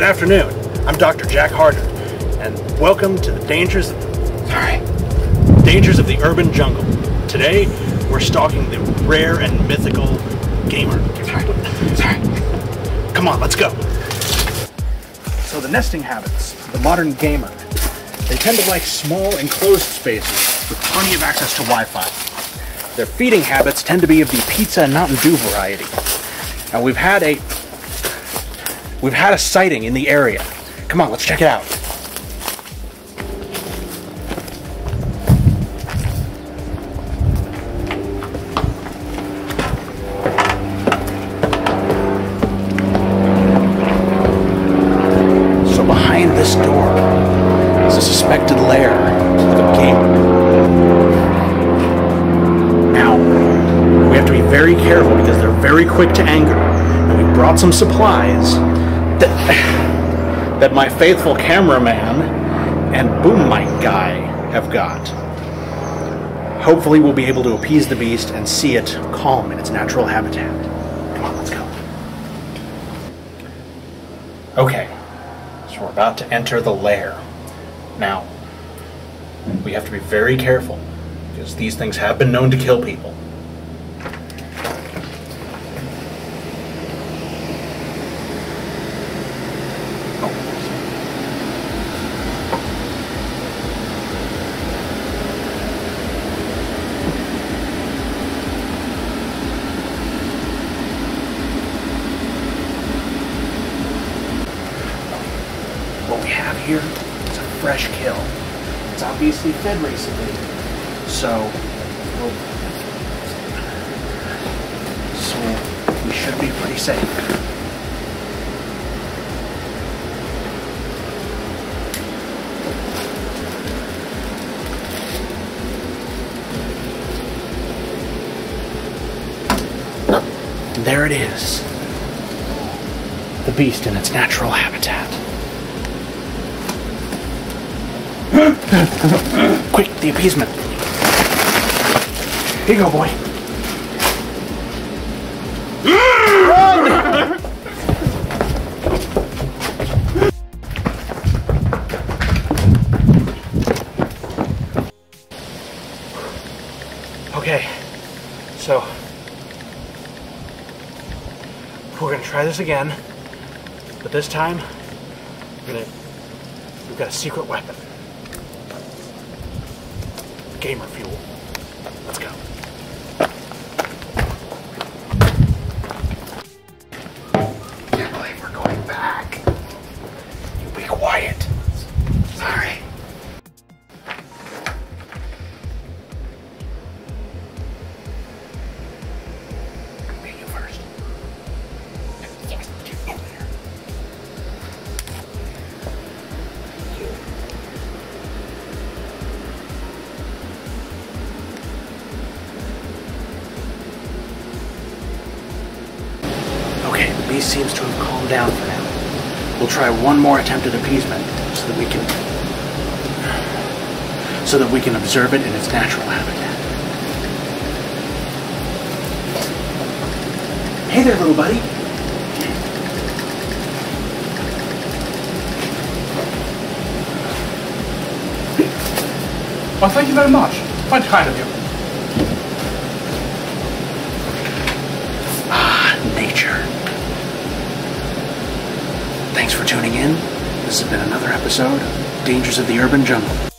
Good afternoon. I'm Dr. Jack Harder, and welcome to the dangers of sorry, dangers of the urban jungle. Today, we're stalking the rare and mythical gamer. Sorry, sorry. Come on, let's go. So the nesting habits, of the modern gamer, they tend to like small enclosed spaces with plenty of access to Wi-Fi. Their feeding habits tend to be of the pizza and Mountain Dew variety. Now we've had a we've had a sighting in the area. Come on, let's check it out. So behind this door is a suspected lair of a gamer. Now, we have to be very careful because they're very quick to anger. And we brought some supplies that, that my faithful cameraman and boom mic guy have got. Hopefully, we'll be able to appease the beast and see it calm in its natural habitat. Come on, let's go. Okay, so we're about to enter the lair. Now, we have to be very careful because these things have been known to kill people. What we have here is a fresh kill. It's obviously fed recently, so we'll, so we should be pretty safe. And there it is. The beast in its natural habitat. Quick, the appeasement. Here you go, boy. Okay, so we're gonna try this again, but this time we're gonna we've got a secret weapon. Gamer fuel. Let's go. Seems to have calmed down for now. We'll try one more attempt at appeasement so that we can so that we can observe it in its natural habitat. Hey there, little buddy. Well, thank you very much. Quite kind of you. Thanks for tuning in. This has been another episode of Dangers of the Urban Jungle.